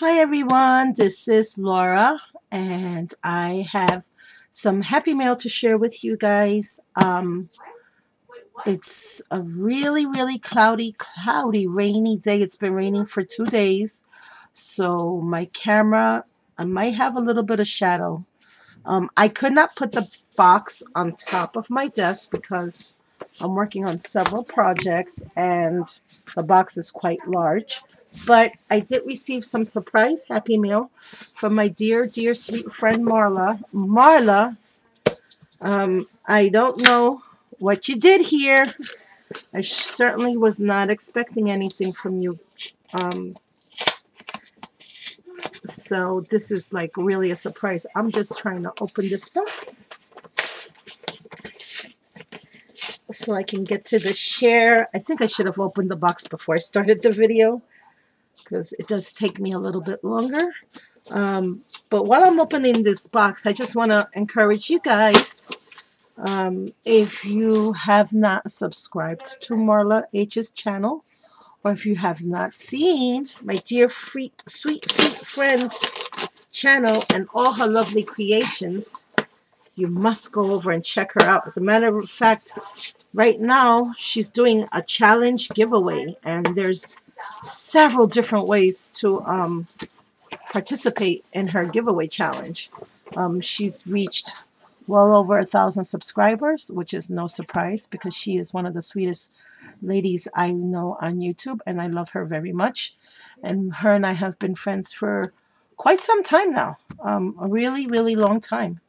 Hi everyone, this is Laura and I have some happy mail to share with you guys. Um, it's a really, really cloudy, cloudy, rainy day. It's been raining for two days. So my camera, I might have a little bit of shadow. Um, I could not put the box on top of my desk because I'm working on several projects and the box is quite large. But I did receive some surprise happy mail from my dear, dear, sweet friend Marla. Marla, um, I don't know what you did here. I certainly was not expecting anything from you. Um, so this is like really a surprise. I'm just trying to open this box so I can get to the share. I think I should have opened the box before I started the video because it does take me a little bit longer. Um, but while I'm opening this box, I just want to encourage you guys, um, if you have not subscribed to Marla H's channel, or if you have not seen my dear sweet, sweet friend's channel and all her lovely creations, you must go over and check her out. As a matter of fact, right now she's doing a challenge giveaway and there's several different ways to um, participate in her giveaway challenge. Um, she's reached well over a thousand subscribers, which is no surprise because she is one of the sweetest ladies I know on YouTube and I love her very much. And her and I have been friends for quite some time now, um, a really, really long time.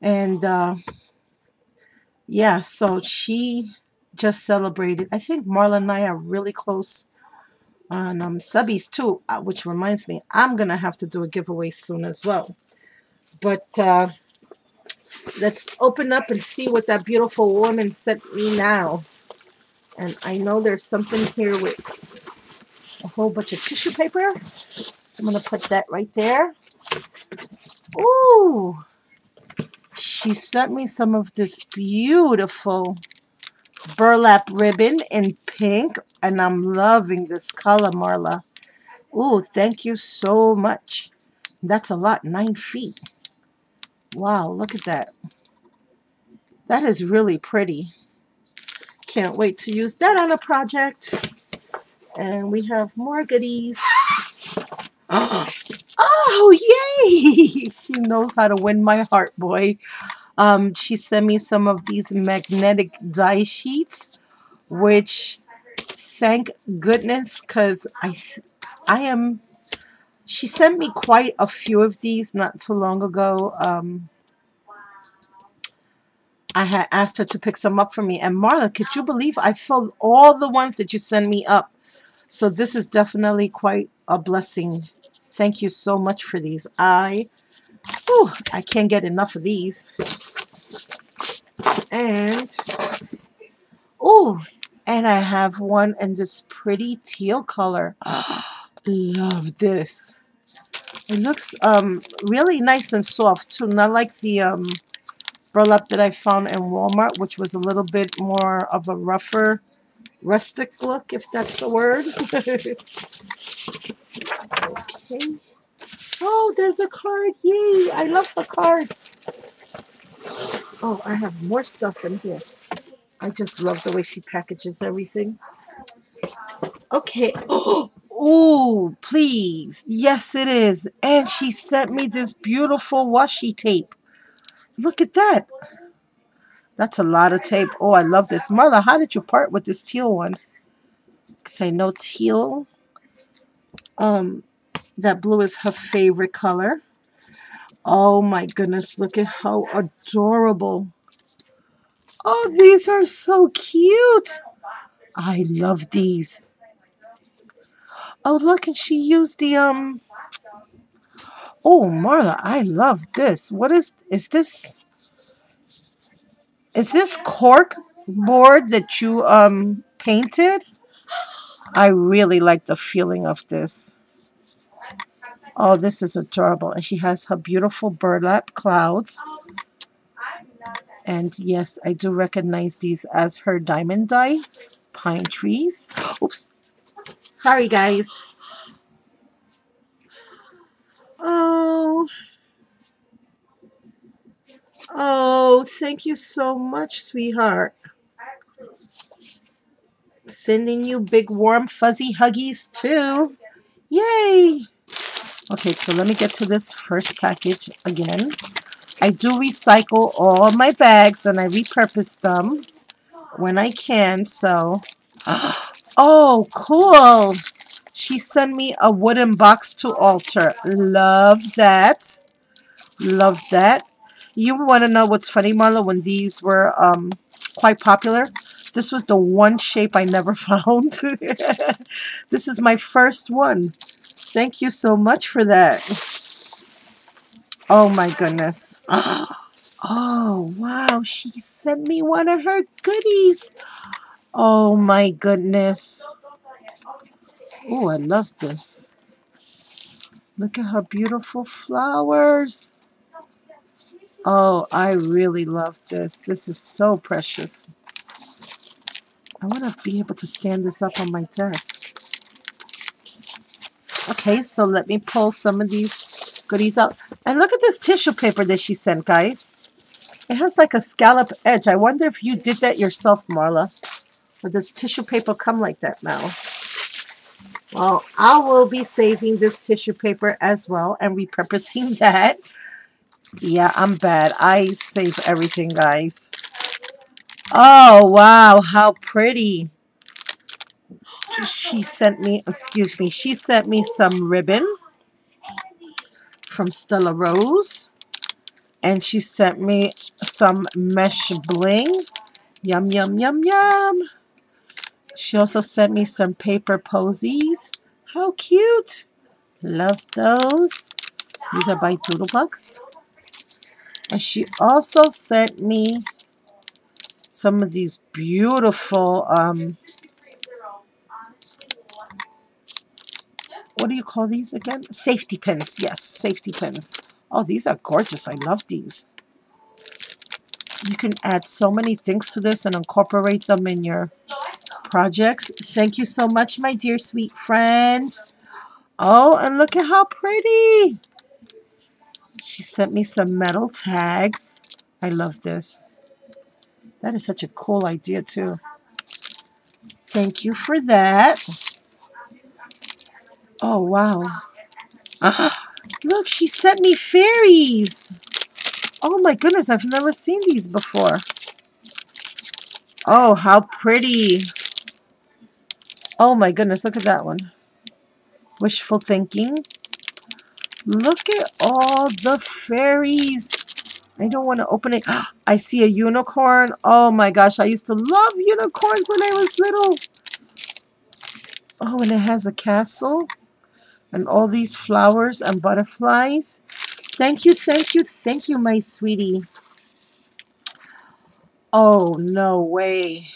And uh, yeah, so she just celebrated. I think Marla and I are really close on um, subbies too, uh, which reminds me, I'm going to have to do a giveaway soon as well. But uh, let's open up and see what that beautiful woman sent me now. And I know there's something here with a whole bunch of tissue paper. I'm going to put that right there. Ooh! She sent me some of this beautiful burlap ribbon in pink. And I'm loving this color, Marla. Oh, thank you so much. That's a lot, nine feet. Wow, look at that. That is really pretty. Can't wait to use that on a project. And we have more goodies. Oh, yay! she knows how to win my heart, boy. Um, she sent me some of these magnetic die sheets, which thank goodness, because I, I am, she sent me quite a few of these not too long ago. Um, I had asked her to pick some up for me. And Marla, could you believe I filled all the ones that you sent me up? So this is definitely quite a blessing. Thank you so much for these. I, whew, I can't get enough of these. And, oh, and I have one in this pretty teal color. love this. It looks um, really nice and soft too, not like the um, burlap that I found in Walmart, which was a little bit more of a rougher, rustic look, if that's the word. okay. Oh, there's a card. Yay. I love the cards. Oh, I have more stuff in here. I just love the way she packages everything. Okay. Oh, oh, please. Yes, it is. And she sent me this beautiful washi tape. Look at that. That's a lot of tape. Oh, I love this. Marla, how did you part with this teal one? Because I know teal. Um, that blue is her favorite color. Oh my goodness, look at how adorable. Oh, these are so cute. I love these. Oh, look, and she used the, um, oh, Marla, I love this. What is, is this, is this cork board that you, um, painted? I really like the feeling of this. Oh, this is adorable. And she has her beautiful burlap clouds. And yes, I do recognize these as her diamond die pine trees. Oops. Sorry, guys. Oh. Oh, thank you so much, sweetheart. Sending you big, warm, fuzzy huggies, too. Yay! Okay, so let me get to this first package again. I do recycle all my bags and I repurpose them when I can, so... Oh, cool! She sent me a wooden box to alter. Love that. Love that. You want to know what's funny, Marla? When these were um, quite popular, this was the one shape I never found. this is my first one. Thank you so much for that. Oh my goodness. Oh, wow. She sent me one of her goodies. Oh my goodness. Oh, I love this. Look at her beautiful flowers. Oh, I really love this. This is so precious. I want to be able to stand this up on my desk. Okay, so let me pull some of these goodies out. And look at this tissue paper that she sent, guys. It has like a scallop edge. I wonder if you did that yourself, Marla. Or does tissue paper come like that now? Well, I will be saving this tissue paper as well and repurposing that. Yeah, I'm bad. I save everything, guys. Oh, wow. How pretty she sent me, excuse me, she sent me some ribbon from Stella Rose. And she sent me some mesh bling. Yum, yum, yum, yum. She also sent me some paper posies. How cute. Love those. These are by Doodlebugs. And she also sent me some of these beautiful um, what do you call these again? Safety pins. Yes, safety pins. Oh, these are gorgeous. I love these. You can add so many things to this and incorporate them in your projects. Thank you so much, my dear sweet friend. Oh, and look at how pretty. She sent me some metal tags. I love this. That is such a cool idea, too. Thank you for that. Oh, wow. look, she sent me fairies. Oh my goodness, I've never seen these before. Oh, how pretty. Oh my goodness, look at that one. Wishful thinking. Look at all the fairies. I don't want to open it. I see a unicorn. Oh my gosh, I used to love unicorns when I was little. Oh, and it has a castle and all these flowers and butterflies. Thank you, thank you, thank you, my sweetie. Oh, no way.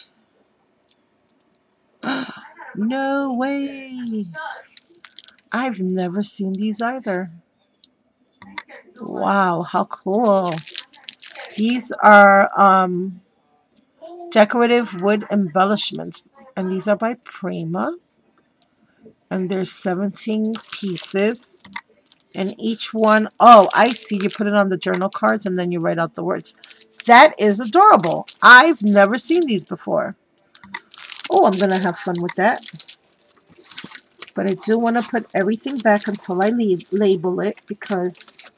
no way. I've never seen these either. Wow, how cool. These are um, decorative wood embellishments, and these are by Prima. And there's 17 pieces and each one oh I see you put it on the journal cards and then you write out the words. That is adorable. I've never seen these before. Oh I'm gonna have fun with that but I do want to put everything back until I leave, label it because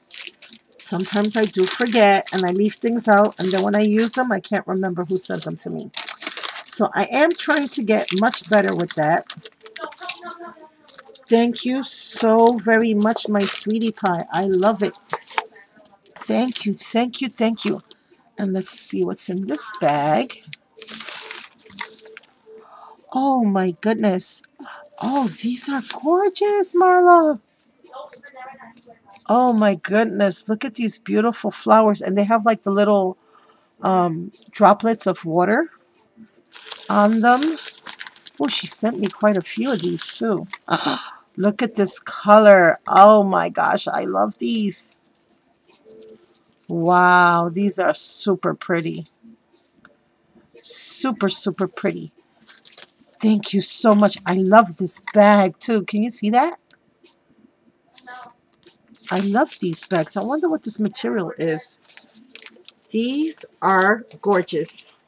sometimes I do forget and I leave things out and then when I use them I can't remember who sent them to me so I am trying to get much better with that Thank you so very much, my sweetie pie. I love it. Thank you, thank you, thank you. And let's see what's in this bag. Oh my goodness. Oh, these are gorgeous, Marla. Oh my goodness. Look at these beautiful flowers. And they have like the little um, droplets of water on them. Oh, she sent me quite a few of these too. Look at this color. Oh my gosh, I love these. Wow, these are super pretty. Super, super pretty. Thank you so much. I love this bag too. Can you see that? I love these bags. I wonder what this material is. These are gorgeous.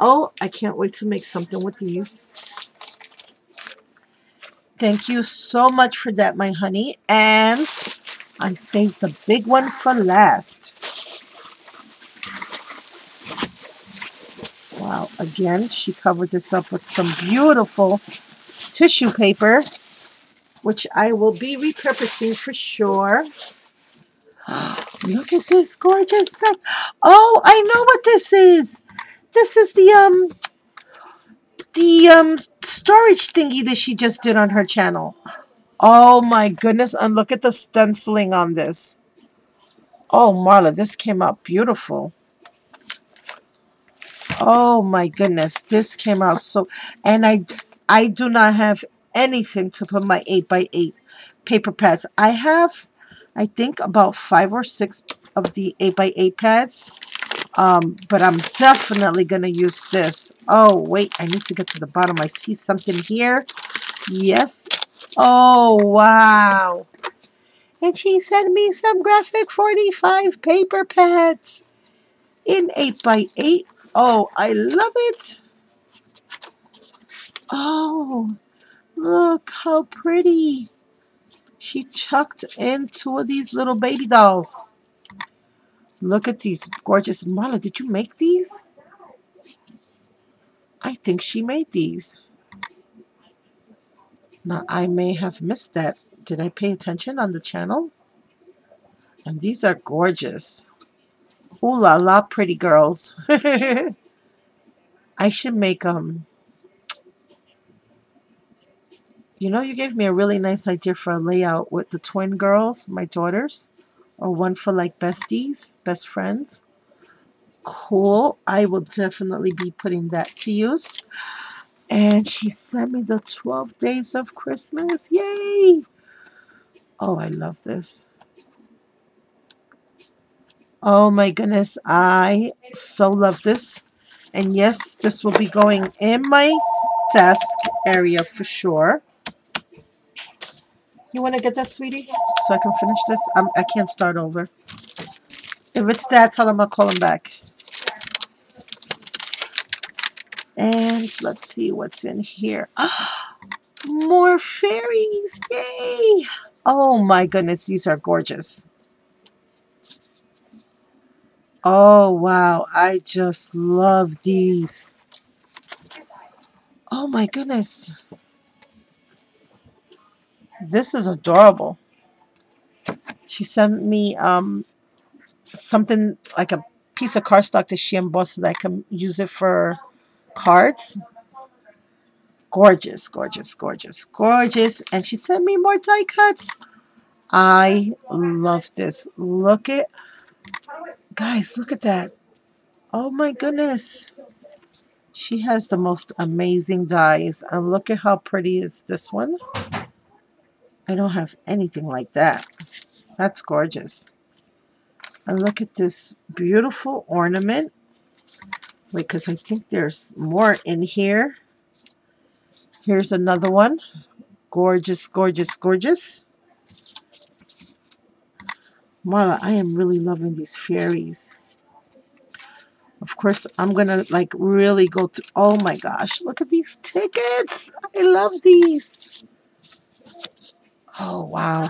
Oh, I can't wait to make something with these. Thank you so much for that, my honey. And I saved the big one for last. Wow, again, she covered this up with some beautiful tissue paper, which I will be repurposing for sure. Look at this gorgeous bag. Oh, I know what this is. This is the um the um storage thingy that she just did on her channel. Oh my goodness, and look at the stenciling on this. Oh, Marla, this came out beautiful. Oh my goodness, this came out so, and I, I do not have anything to put my 8x8 paper pads. I have, I think, about five or six of the 8x8 pads, um, but I'm definitely going to use this. Oh, wait, I need to get to the bottom. I see something here. Yes. Oh, wow. And she sent me some graphic 45 paper pads in 8x8 Oh, I love it. Oh, look how pretty. She chucked in two of these little baby dolls. Look at these gorgeous. Marla, did you make these? I think she made these. Now, I may have missed that. Did I pay attention on the channel? And these are gorgeous. Ooh la la, pretty girls. I should make, um, you know, you gave me a really nice idea for a layout with the twin girls, my daughters, or one for like besties, best friends. Cool. I will definitely be putting that to use. And she sent me the 12 days of Christmas. Yay! Oh, I love this. Oh my goodness, I so love this. And yes, this will be going in my desk area for sure. You want to get that, sweetie? So I can finish this? I'm, I can't start over. If it's dad, tell him I'll call him back. And let's see what's in here. More fairies! Yay! Oh my goodness, these are gorgeous. Oh, wow. I just love these. Oh, my goodness. This is adorable. She sent me um, something like a piece of cardstock that she embossed so that I can use it for cards. Gorgeous, gorgeous, gorgeous, gorgeous. And she sent me more die cuts. I love this. Look at Guys, look at that. Oh my goodness. She has the most amazing dies. And look at how pretty is this one. I don't have anything like that. That's gorgeous. And look at this beautiful ornament. Wait, because I think there's more in here. Here's another one. Gorgeous, gorgeous, gorgeous. Marla, I am really loving these fairies. Of course, I'm going to like really go through. Oh my gosh, look at these tickets. I love these. Oh, wow.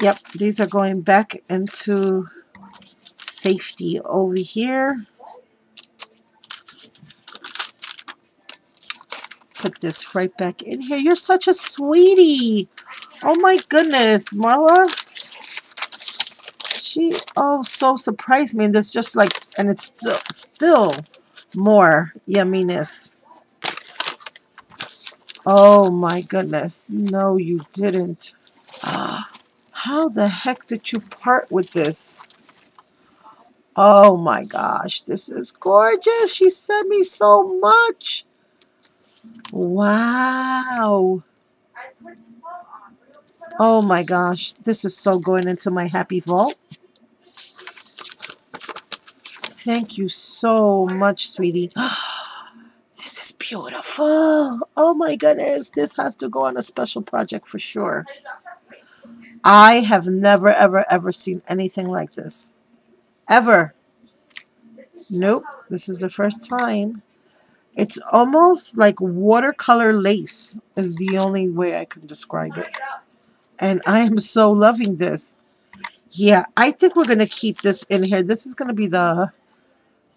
Yep, these are going back into safety over here. Put this right back in here. You're such a sweetie. Oh my goodness, Marla. She oh so surprised me. And there's just like and it's still still more yumminess. Oh my goodness. No, you didn't. Ah, how the heck did you part with this? Oh my gosh, this is gorgeous. She sent me so much. Wow. Oh my gosh, this is so going into my happy vault. Thank you so much, sweetie. this is beautiful. Oh my goodness. This has to go on a special project for sure. I have never, ever, ever seen anything like this. Ever. Nope. This is the first time. It's almost like watercolor lace is the only way I can describe it. And I am so loving this. Yeah, I think we're going to keep this in here. This is going to be the...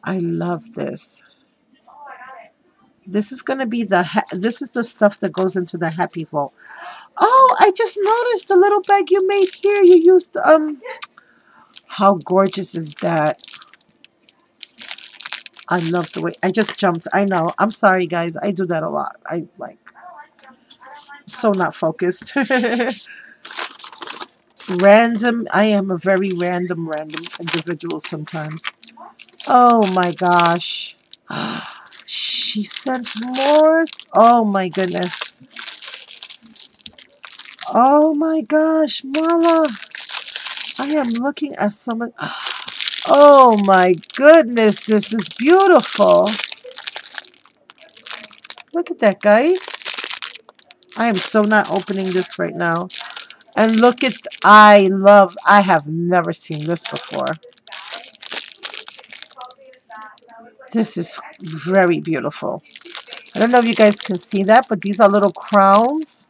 I love this. This is going to be the... This is the stuff that goes into the Happy Vault. Oh, I just noticed the little bag you made here. You used... um. How gorgeous is that? I love the way... I just jumped. I know. I'm sorry, guys. I do that a lot. I, like... So not focused. random. I am a very random, random individual sometimes. Oh my gosh. she sent more. Oh my goodness. Oh my gosh, Marla. I am looking at someone. Oh my goodness, this is beautiful. Look at that, guys. I am so not opening this right now. And look at, I love, I have never seen this before. This is very beautiful. I don't know if you guys can see that, but these are little crowns.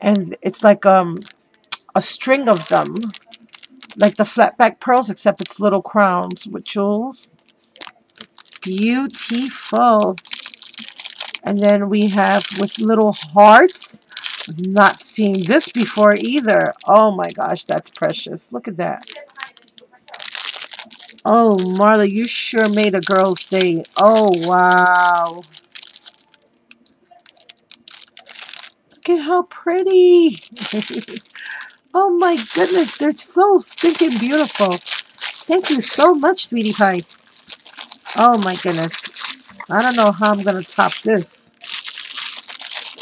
And it's like um, a string of them. Like the flat back pearls, except it's little crowns with jewels. Beautiful. And then we have with little hearts not seen this before either. Oh my gosh, that's precious. Look at that. Oh, Marla, you sure made a girl's day. Oh, wow. Look at how pretty. oh my goodness, they're so stinking beautiful. Thank you so much, sweetie pie. Oh my goodness. I don't know how I'm going to top this.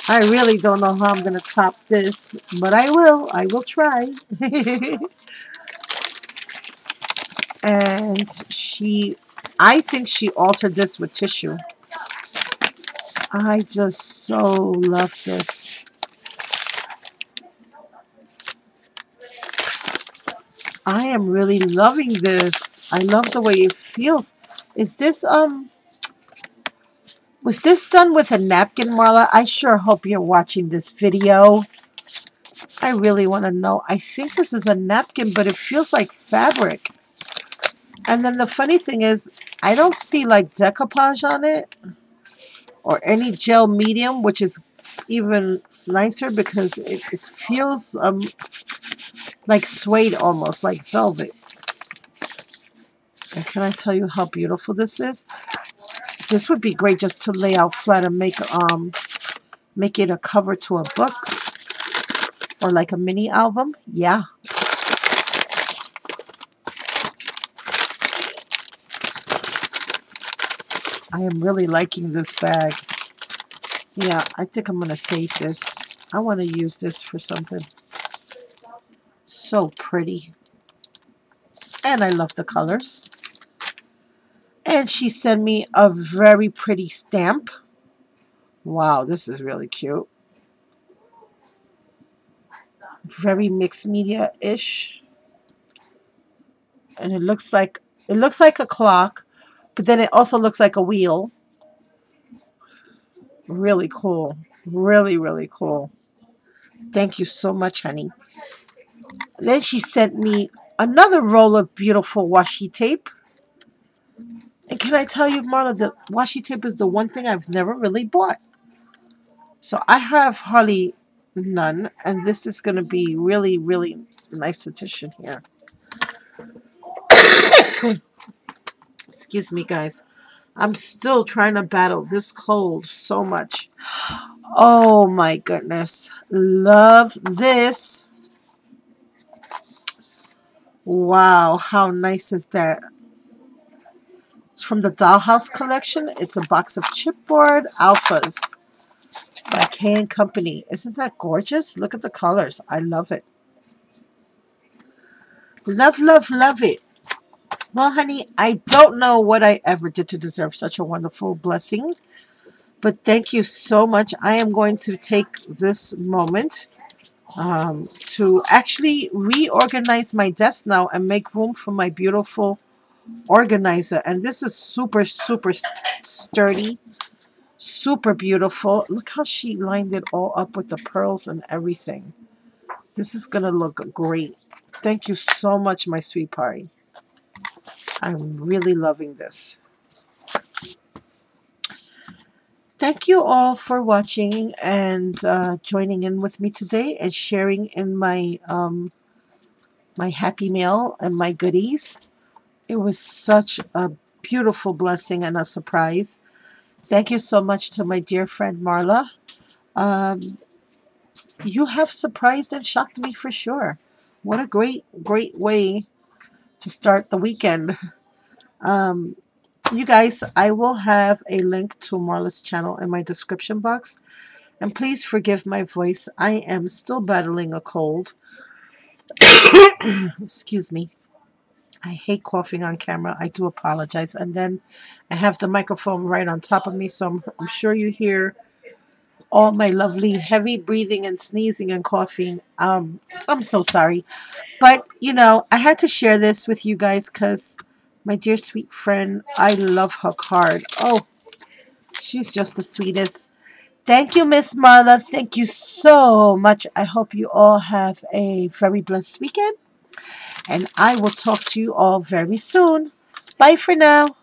I really don't know how I'm going to top this, but I will. I will try. and she, I think she altered this with tissue. I just so love this. I am really loving this. I love the way it feels. Is this, um, was this done with a napkin, Marla? I sure hope you're watching this video. I really want to know. I think this is a napkin, but it feels like fabric. And then the funny thing is, I don't see like decoupage on it or any gel medium, which is even nicer because it, it feels um, like suede almost, like velvet. And can I tell you how beautiful this is? This would be great just to lay out flat and make um make it a cover to a book or like a mini album. Yeah. I am really liking this bag. Yeah, I think I'm going to save this. I want to use this for something. So pretty. And I love the colors. And she sent me a very pretty stamp. Wow, this is really cute. Very mixed media-ish. And it looks like it looks like a clock, but then it also looks like a wheel. Really cool. Really, really cool. Thank you so much, honey. Then she sent me another roll of beautiful washi tape. And can I tell you, Marla, that washi tape is the one thing I've never really bought. So I have hardly none, and this is going to be really, really nice addition here. Excuse me, guys. I'm still trying to battle this cold so much. Oh my goodness. Love this. Wow, how nice is that? It's from the Dollhouse collection. It's a box of chipboard alphas by K & Company. Isn't that gorgeous? Look at the colors. I love it. Love, love, love it. Well, honey, I don't know what I ever did to deserve such a wonderful blessing. But thank you so much. I am going to take this moment um, to actually reorganize my desk now and make room for my beautiful organizer. And this is super, super sturdy, super beautiful. Look how she lined it all up with the pearls and everything. This is to look great. Thank you so much, my sweet party. I'm really loving this. Thank you all for watching and uh, joining in with me today and sharing in my um, my happy mail and my goodies. It was such a beautiful blessing and a surprise. Thank you so much to my dear friend Marla. Um, you have surprised and shocked me for sure. What a great, great way to start the weekend. Um, you guys, I will have a link to Marla's channel in my description box. And please forgive my voice. I am still battling a cold. Excuse me. I hate coughing on camera. I do apologize. And then I have the microphone right on top of me, so I'm, I'm sure you hear all my lovely heavy breathing and sneezing and coughing. Um, I'm so sorry. But, you know, I had to share this with you guys because my dear sweet friend, I love her card. Oh, she's just the sweetest. Thank you, Miss Marla. Thank you so much. I hope you all have a very blessed weekend. And I will talk to you all very soon. Bye for now.